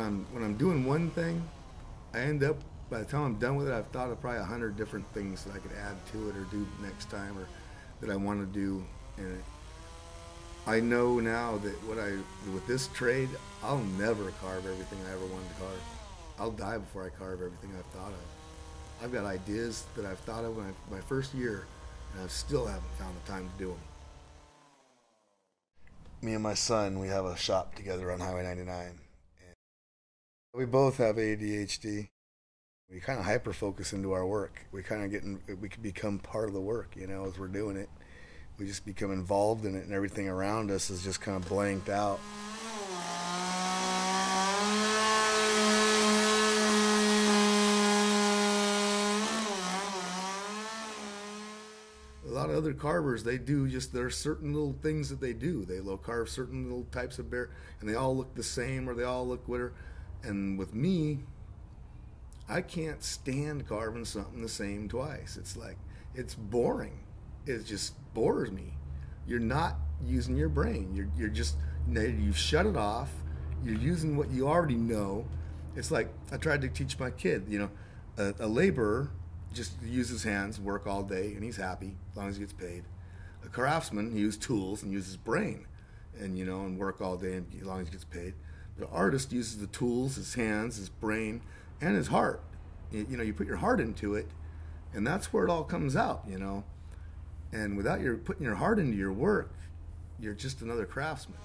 I'm when I'm doing one thing, I end up by the time I'm done with it, I've thought of probably a hundred different things that I could add to it or do next time or that I want to do. And I know now that what I with this trade, I'll never carve everything I ever wanted to carve. I'll die before I carve everything I've thought of. I've got ideas that I've thought of when I, my first year, and I still haven't found the time to do them. Me and my son, we have a shop together on Highway 99. We both have ADHD. We kind of hyper focus into our work. We kind of get in, we can become part of the work, you know, as we're doing it. We just become involved in it, and everything around us is just kind of blanked out. a lot of other carvers they do just there are certain little things that they do they will carve certain little types of bear and they all look the same or they all look whatever and with me i can't stand carving something the same twice. It's like it's boring. It just bores me. You're not using your brain. You're, you're just you've shut it off. You're using what you already know. It's like i tried to teach my kid you know a, a laborer just uses hands, work all day, and he's happy as long as he gets paid. A craftsman, he uses tools and uses brain, and you know, and work all day and as long as he gets paid. The artist uses the tools, his hands, his brain, and his heart. You, you know, you put your heart into it, and that's where it all comes out. You know, and without your putting your heart into your work, you're just another craftsman.